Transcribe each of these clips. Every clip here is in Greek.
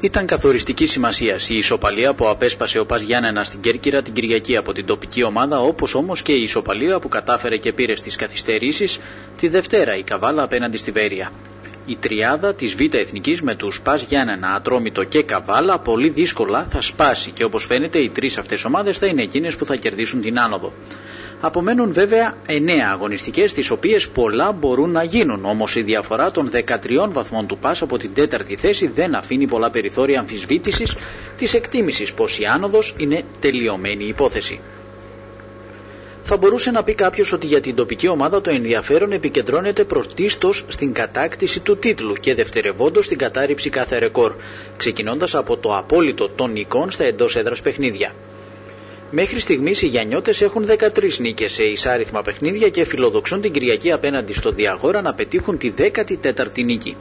Ήταν καθοριστική σημασία η ισοπαλία που απέσπασε ο Πας Γιάννενα στην Κέρκυρα την Κυριακή από την τοπική ομάδα, όπως όμως και η ισοπαλία που κατάφερε και πήρε στις καθυστερήσεις τη Δευτέρα η Καβάλα απέναντι στη Βέρεια. Η τριάδα της Β' Εθνικής με τους Πας Γιάννενα, Ατρόμητο και Καβάλα πολύ δύσκολα θα σπάσει και όπως φαίνεται οι τρεις αυτές ομάδες θα είναι εκείνες που θα κερδίσουν την άνοδο. Απομένουν βέβαια 9 αγωνιστικές τις οποίες πολλά μπορούν να γίνουν, όμως η διαφορά των 13 βαθμών του ΠΑΣ από την τέταρτη θέση δεν αφήνει πολλά περιθώρια αμφισβήτησης της εκτίμησης πως η άνοδος είναι τελειωμένη υπόθεση. Θα μπορούσε να πει κάποιος ότι για την τοπική ομάδα το ενδιαφέρον επικεντρώνεται πρωτίστως στην κατάκτηση του τίτλου και δευτερευόντως στην κατάρριψη κάθε ρεκόρ, ξεκινώντας από το απόλυτο των νικών στα εντός έδρας παιχνίδια. Μέχρι στιγμής οι Γιαννιώτες έχουν 13 νίκες σε εισάριθμα παιχνίδια και φιλοδοξούν την Κυριακή απέναντι στο Διαγόρα να πετύχουν τη 14η νίκη.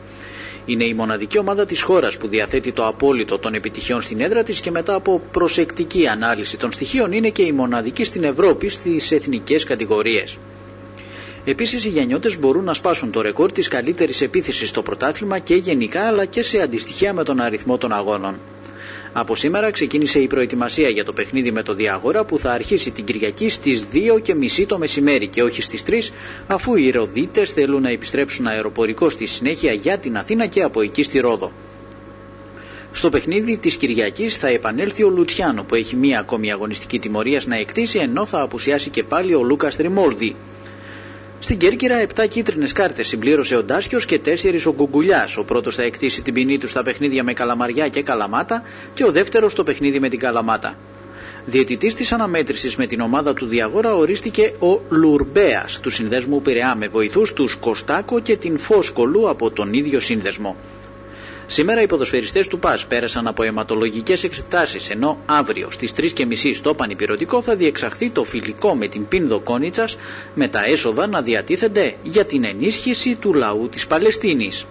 Είναι η μοναδική ομάδα της χώρας που διαθέτει το απόλυτο των επιτυχιών στην έδρα της και μετά από προσεκτική ανάλυση των στοιχείων είναι και η μοναδική στην Ευρώπη στις εθνικές κατηγορίες. Επίσης, οι Γιαννιώτες μπορούν να σπάσουν το ρεκόρ της καλύτερης επίθεσης στο πρωτάθλημα και γενικά αλλά και σε αντιστοιχεία με τον αριθμό των αγώνων. Από σήμερα ξεκίνησε η προετοιμασία για το παιχνίδι με το Διάγορα που θα αρχίσει την Κυριακή στις 2.30 το μεσημέρι και όχι στις 3 αφού οι Ροδίτες θέλουν να επιστρέψουν αεροπορικό στη συνέχεια για την Αθήνα και από εκεί στη Ρόδο. Στο παιχνίδι της Κυριακής θα επανέλθει ο Λουτσιάνο που έχει μία ακόμη αγωνιστική τιμωρίας να εκτίσει ενώ θα απουσιάσει και πάλι ο Λούκας Τριμόλδη. Στην Κέρκυρα 7 κίτρινες κάρτες συμπλήρωσε ο Ντάσιο και 4 ο Γκουγκουλιάς. Ο πρώτος θα εκτίσει την ποινή του στα παιχνίδια με Καλαμαριά και Καλαμάτα και ο δεύτερος στο παιχνίδι με την Καλαμάτα. Διαιτητής της αναμέτρησης με την ομάδα του Διαγόρα ορίστηκε ο Λουρμπέας του συνδέσμου Πειραιά με βοηθούς τους Κωστάκο και την Φόσκολου από τον ίδιο σύνδεσμο. Σήμερα οι ποδοσφαιριστές του ΠΑΣ πέρασαν από αιματολογικές εξετάσεις, ενώ αύριο στις 3.30 στο Πανυπηρωτικό θα διεξαχθεί το φιλικό με την Πίνδο Κόνιτσας, με τα έσοδα να διατίθενται για την ενίσχυση του λαού της Παλαιστίνης.